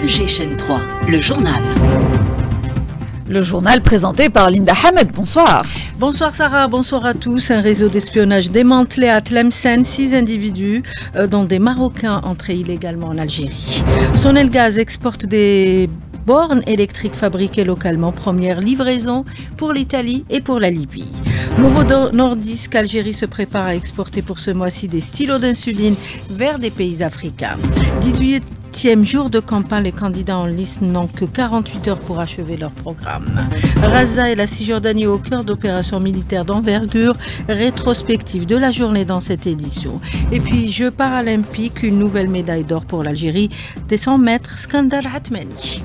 Alger chaîne 3, le journal. Le journal présenté par Linda Hamed. Bonsoir. Bonsoir Sarah, bonsoir à tous. Un réseau d'espionnage démantelé à Tlemcen, six individus, euh, dont des Marocains entrés illégalement en Algérie. Sonelgaz exporte des bornes électriques fabriquées localement. Première livraison pour l'Italie et pour la Libye. Nouveau Nordisk, Algérie se prépare à exporter pour ce mois-ci des stylos d'insuline vers des pays africains. 18 jour de campagne, les candidats en liste n'ont que 48 heures pour achever leur programme. Raza et la Cisjordanie au cœur d'opérations militaires d'envergure, rétrospective de la journée dans cette édition. Et puis, Jeux paralympiques, une nouvelle médaille d'or pour l'Algérie, des 100 mètres, Skandar Hatmani.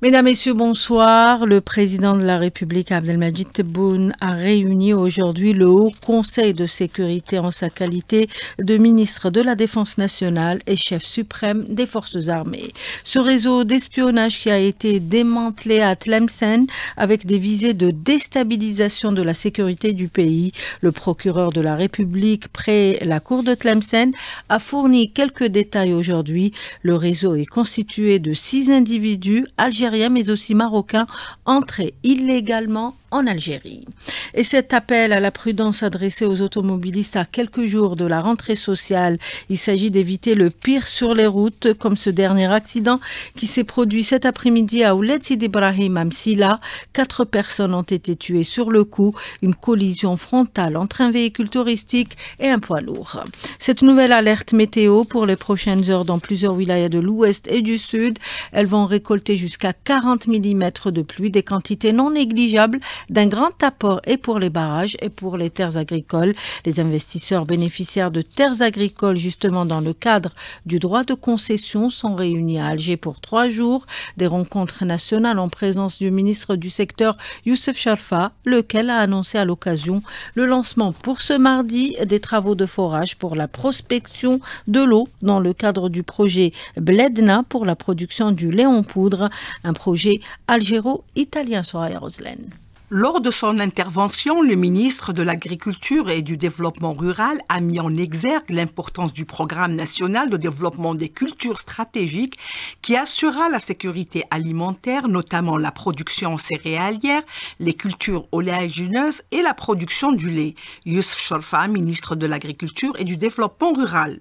Mesdames, Messieurs, bonsoir. Le président de la République, Abdelmajid Tebboune, a réuni aujourd'hui le Haut Conseil de sécurité en sa qualité de ministre de la Défense nationale et chef suprême des forces armées. Ce réseau d'espionnage qui a été démantelé à Tlemcen avec des visées de déstabilisation de la sécurité du pays, le procureur de la République près la cour de Tlemcen a fourni quelques détails aujourd'hui. Le réseau est constitué de six individus algériens mais aussi marocains, entrés illégalement en Algérie. Et cet appel à la prudence adressé aux automobilistes à quelques jours de la rentrée sociale, il s'agit d'éviter le pire sur les routes, comme ce dernier accident qui s'est produit cet après-midi à Ouled Sid Ibrahim Amsila. Quatre personnes ont été tuées sur le coup, une collision frontale entre un véhicule touristique et un poids lourd. Cette nouvelle alerte météo pour les prochaines heures dans plusieurs wilayas de l'ouest et du sud, elles vont récolter jusqu'à 40 mm de pluie, des quantités non négligeables d'un grand apport et pour les barrages et pour les terres agricoles. Les investisseurs bénéficiaires de terres agricoles, justement dans le cadre du droit de concession, sont réunis à Alger pour trois jours. Des rencontres nationales en présence du ministre du secteur Youssef Sharfa, lequel a annoncé à l'occasion le lancement pour ce mardi des travaux de forage pour la prospection de l'eau dans le cadre du projet Bledna pour la production du lait en poudre, un projet algéro-italien sur Roselaine. Lors de son intervention, le ministre de l'Agriculture et du Développement rural a mis en exergue l'importance du programme national de développement des cultures stratégiques qui assurera la sécurité alimentaire, notamment la production céréalière, les cultures oléagineuses et la production du lait. Youssef Shorfa, ministre de l'Agriculture et du Développement rural.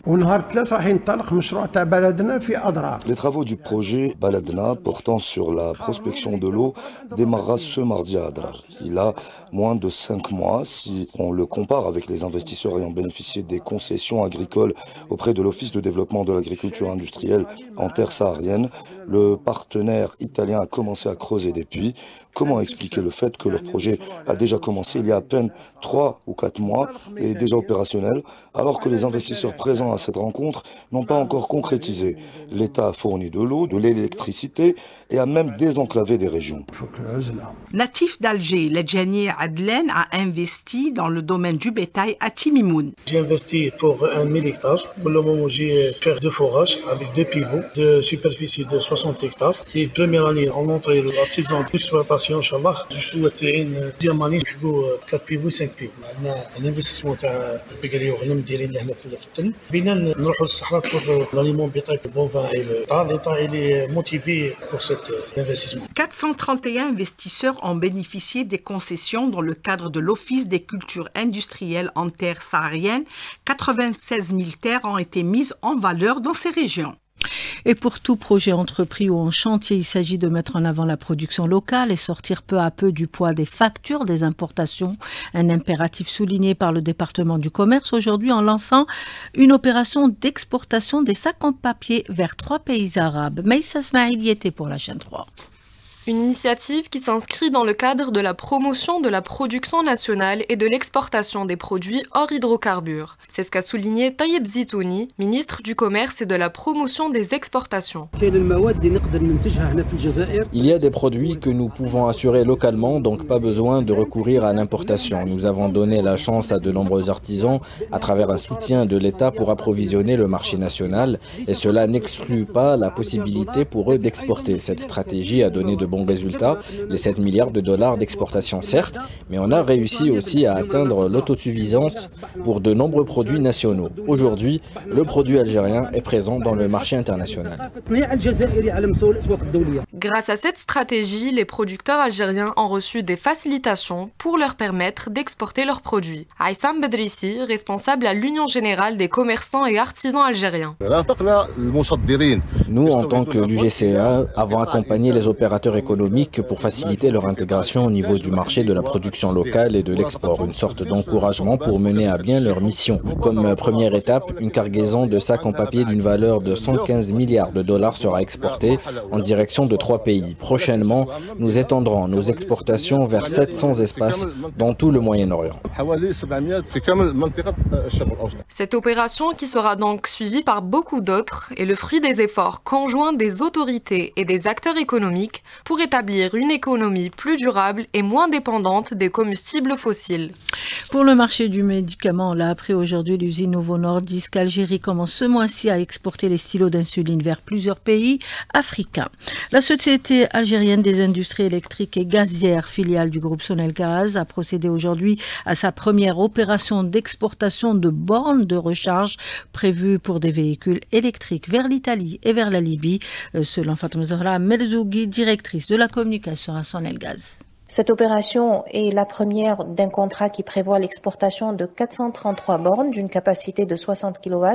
Les travaux du projet Baladna portant sur la prospection de l'eau démarrera ce mardi à Adrar. Il a moins de 5 mois si on le compare avec les investisseurs ayant bénéficié des concessions agricoles auprès de l'Office de développement de l'agriculture industrielle en terre saharienne. Le partenaire italien a commencé à creuser des puits. Comment expliquer le fait que leur projet a déjà commencé il y a à peine 3 ou 4 mois et est déjà opérationnel, alors que les investisseurs présents à cette rencontre n'ont pas encore concrétisé? L'État a fourni de l'eau, de l'électricité et a même désenclavé des régions. Natif d'Alger, le Adlen a investi dans le domaine du bétail à Timimoun. J'ai investi pour un 1000 hectares. Pour le moment, j'ai fait deux forages avec deux pivots de superficie de 60 hectares. C'est la première année, on entre la saison d'exploitation, Inch'Allah. Je souhaite une deuxième année, 4 pivots, 5 pivots. On a un investissement تاع البقري وغنم دايرين لهنا في التل بينا نروحوا للصحراء pour l'aliment bétail bovin et le l'État il est motivé pour cet investissement. 431 investisseurs ont bénéficié des concessions dans le cadre de l'Office des cultures industrielles en terre saharienne. 96 000 terres ont été mises en valeur dans ces régions. Et pour tout projet entrepris ou en chantier, il s'agit de mettre en avant la production locale et sortir peu à peu du poids des factures des importations, un impératif souligné par le département du commerce aujourd'hui en lançant une opération d'exportation des sacs en papier vers trois pays arabes. Maïssa Smaïd y était pour la chaîne 3. Une initiative qui s'inscrit dans le cadre de la promotion de la production nationale et de l'exportation des produits hors hydrocarbures. C'est ce qu'a souligné Tayeb Zitouni, ministre du Commerce et de la promotion des exportations. Il y a des produits que nous pouvons assurer localement, donc pas besoin de recourir à l'importation. Nous avons donné la chance à de nombreux artisans à travers un soutien de l'État pour approvisionner le marché national et cela n'exclut pas la possibilité pour eux d'exporter. Cette stratégie a donné de bons bons résultats, les 7 milliards de dollars d'exportation certes, mais on a réussi aussi à atteindre l'autosuffisance pour de nombreux produits nationaux. Aujourd'hui, le produit algérien est présent dans le marché international. Grâce à cette stratégie, les producteurs algériens ont reçu des facilitations pour leur permettre d'exporter leurs produits. Aïssam Bedrissi, responsable à l'Union générale des commerçants et artisans algériens. Nous, en tant que l'UGCA, avons accompagné les opérateurs économiques pour faciliter leur intégration au niveau du marché de la production locale et de l'export, une sorte d'encouragement pour mener à bien leur mission. Comme première étape, une cargaison de sacs en papier d'une valeur de 115 milliards de dollars sera exportée en direction de trois pays. Prochainement, nous étendrons nos exportations vers 700 espaces dans tout le Moyen-Orient. Cette opération, qui sera donc suivie par beaucoup d'autres, est le fruit des efforts conjoints des autorités et des acteurs économiques pour établir une économie plus durable et moins dépendante des combustibles fossiles. Pour le marché du médicament, on l'a appris aujourd'hui, l'usine Novo Nordisk Algérie commence ce mois-ci à exporter les stylos d'insuline vers plusieurs pays africains. La société algérienne des industries électriques et gazières, filiale du groupe Sonelgaz, a procédé aujourd'hui à sa première opération d'exportation de bornes de recharge prévues pour des véhicules électriques vers l'Italie et vers la Libye, euh, selon Fatma Zahra Merzougi, directrice de la communication à Sonelgaz. Cette opération est la première d'un contrat qui prévoit l'exportation de 433 bornes d'une capacité de 60 kW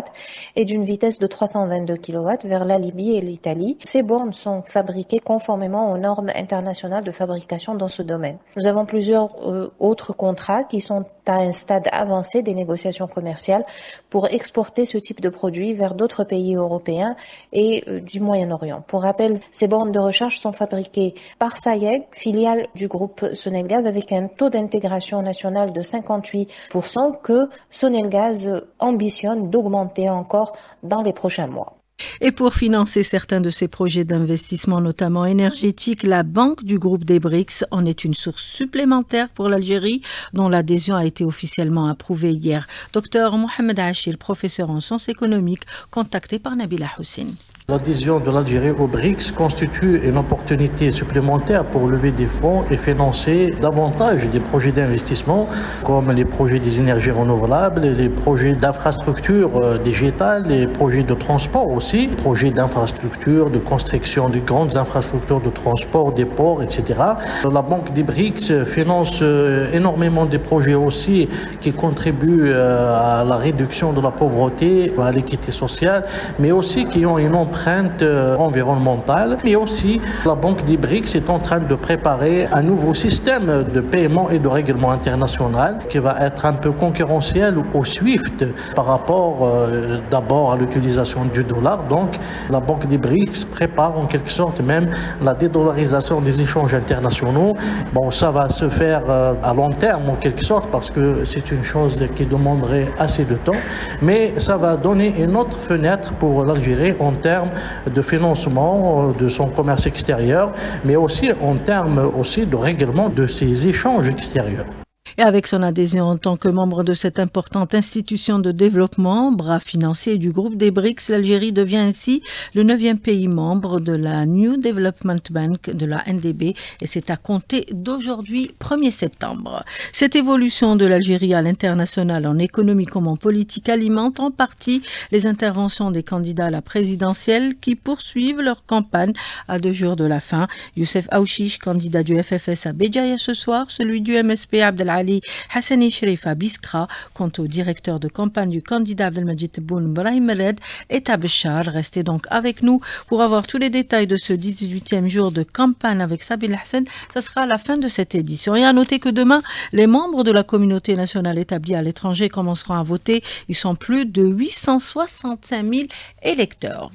et d'une vitesse de 322 kW vers la Libye et l'Italie. Ces bornes sont fabriquées conformément aux normes internationales de fabrication dans ce domaine. Nous avons plusieurs euh, autres contrats qui sont à un stade avancé des négociations commerciales pour exporter ce type de produits vers d'autres pays européens et euh, du Moyen-Orient. Pour rappel, ces bornes de recharge sont fabriquées par SAIEG, filiale du groupe Sonelgaz avec un taux d'intégration national de 58% que Sonelgaz ambitionne d'augmenter encore dans les prochains mois. Et pour financer certains de ces projets d'investissement, notamment énergétiques, la Banque du groupe des BRICS en est une source supplémentaire pour l'Algérie, dont l'adhésion a été officiellement approuvée hier. Docteur Mohamed Achil, professeur en sciences économiques, contacté par Nabila Hussein. L'adhésion de l'Algérie au BRICS constitue une opportunité supplémentaire pour lever des fonds et financer davantage des projets d'investissement comme les projets des énergies renouvelables, les projets d'infrastructures euh, digitales, les projets de transport aussi, projets d'infrastructures, de construction de grandes infrastructures de transport, des ports, etc. La Banque des BRICS finance euh, énormément des projets aussi qui contribuent euh, à la réduction de la pauvreté, à l'équité sociale, mais aussi qui ont une empreinte euh, environnementale, mais aussi la Banque des BRICS est en train de préparer un nouveau système de paiement et de règlement international qui va être un peu concurrentiel au SWIFT par rapport euh, d'abord à l'utilisation du dollar. Donc la Banque des BRICS prépare en quelque sorte même la dédollarisation des échanges internationaux. Bon, ça va se faire euh, à long terme en quelque sorte parce que c'est une chose qui demanderait assez de temps, mais ça va donner une autre fenêtre pour l'Algérie en termes de financement euh, de son commerce extérieur, mais aussi en termes aussi de règlement de ses échanges extérieurs. Et avec son adhésion en tant que membre de cette importante institution de développement, bras financier du groupe des BRICS, l'Algérie devient ainsi le neuvième pays membre de la New Development Bank de la NDB et c'est à compter d'aujourd'hui 1er septembre. Cette évolution de l'Algérie à l'international en économie comme en politique alimente en partie les interventions des candidats à la présidentielle qui poursuivent leur campagne à deux jours de la fin. Youssef Aouchiche, candidat du FFS à Béjaïa ce soir, celui du MSP Abdelal Ali Hassani Sherifa Biskra, quant au directeur de campagne du candidat Abdelmajid Boun Brahim Red est à Béchar. Restez donc avec nous pour avoir tous les détails de ce 18e jour de campagne avec Sabil Hassan. Ce sera la fin de cette édition. Et à noter que demain, les membres de la communauté nationale établie à l'étranger commenceront à voter. Ils sont plus de 865 000 électeurs.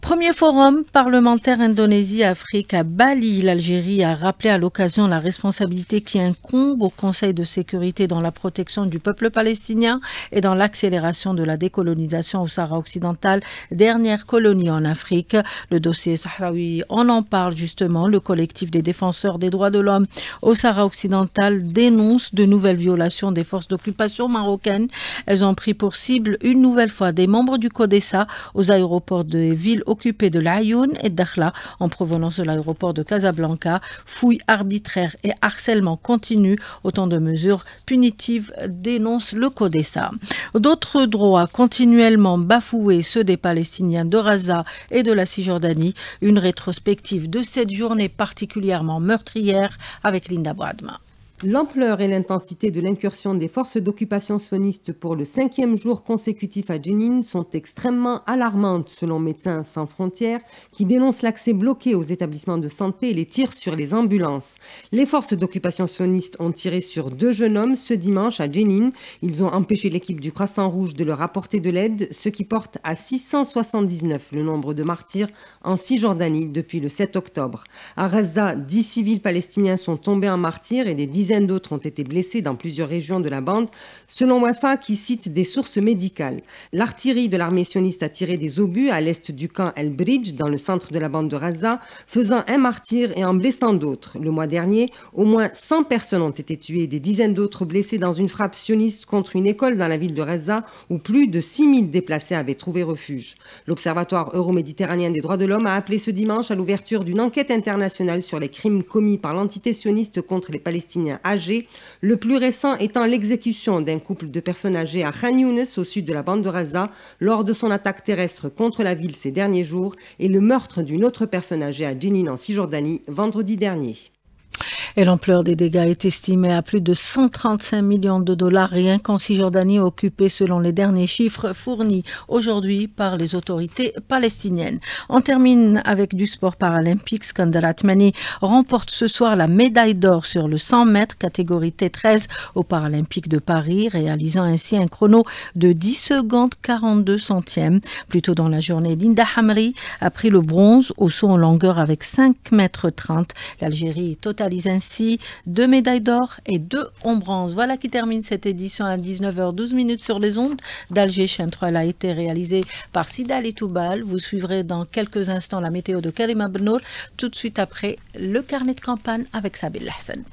Premier forum parlementaire Indonésie-Afrique à Bali. L'Algérie a rappelé à l'occasion la responsabilité qui incombe au Conseil de sécurité dans la protection du peuple palestinien et dans l'accélération de la décolonisation au Sahara occidental, dernière colonie en Afrique. Le dossier sahraoui, on en parle justement. Le collectif des défenseurs des droits de l'homme au Sahara occidental dénonce de nouvelles violations des forces d'occupation marocaines. Elles ont pris pour cible une nouvelle fois des membres du CODESA aux aéroports des villes occupés de l'Ayoun et Dakhla en provenance de l'aéroport de Casablanca. Fouilles arbitraires et harcèlement continu, autant de mesures punitives dénonce le Codessa. D'autres droits continuellement bafoués, ceux des Palestiniens de Raza et de la Cisjordanie. Une rétrospective de cette journée particulièrement meurtrière avec Linda Bradma. L'ampleur et l'intensité de l'incursion des forces d'occupation sionistes pour le cinquième jour consécutif à Jenin sont extrêmement alarmantes selon Médecins sans frontières qui dénoncent l'accès bloqué aux établissements de santé et les tirs sur les ambulances. Les forces d'occupation sionistes ont tiré sur deux jeunes hommes ce dimanche à Jenin. Ils ont empêché l'équipe du Croissant Rouge de leur apporter de l'aide, ce qui porte à 679 le nombre de martyrs en Cisjordanie depuis le 7 octobre. À civils palestiniens sont tombés en martyrs et des dizaines d'autres ont été blessés dans plusieurs régions de la bande, selon Wafa qui cite des sources médicales. L'artillerie de l'armée sioniste a tiré des obus à l'est du camp El Bridge, dans le centre de la bande de Raza, faisant un martyr et en blessant d'autres. Le mois dernier, au moins 100 personnes ont été tuées, des dizaines d'autres blessées dans une frappe sioniste contre une école dans la ville de Raza, où plus de 6000 déplacés avaient trouvé refuge. L'Observatoire euro-méditerranéen des droits de l'homme a appelé ce dimanche à l'ouverture d'une enquête internationale sur les crimes commis par l'entité sioniste contre les Palestiniens le plus récent étant l'exécution d'un couple de personnes âgées à Khan Younes, au sud de la bande de Raza, lors de son attaque terrestre contre la ville ces derniers jours, et le meurtre d'une autre personne âgée à Jenin en Cisjordanie vendredi dernier. Et l'ampleur des dégâts est estimée à plus de 135 millions de dollars rien qu'en Cisjordanie occupée selon les derniers chiffres fournis aujourd'hui par les autorités palestiniennes. On termine avec du sport paralympique. Skandar Atmani remporte ce soir la médaille d'or sur le 100 mètres catégorie T13 aux Paralympiques de Paris, réalisant ainsi un chrono de 10 secondes 42 centièmes. Plus tôt dans la journée, Linda Hamri a pris le bronze au saut en longueur avec 5 mètres 30. L'Algérie est totalise ainsi deux médailles d'or et deux en bronze. Voilà qui termine cette édition à 19h12 minutes sur les ondes d'Alger. Chaîne 3 a été réalisée par Sidal et Toubal. Vous suivrez dans quelques instants la météo de Karima Benour. Tout de suite après, le carnet de campagne avec Sabil Hassan.